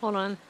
Hold on.